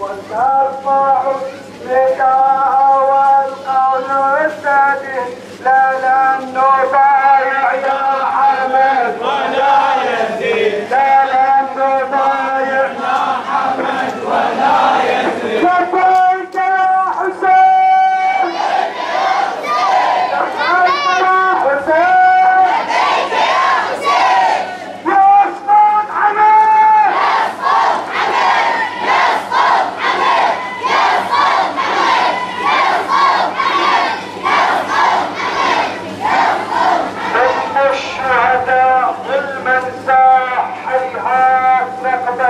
والمرفع بك هو القول السديد لا لن نبالي Gracias.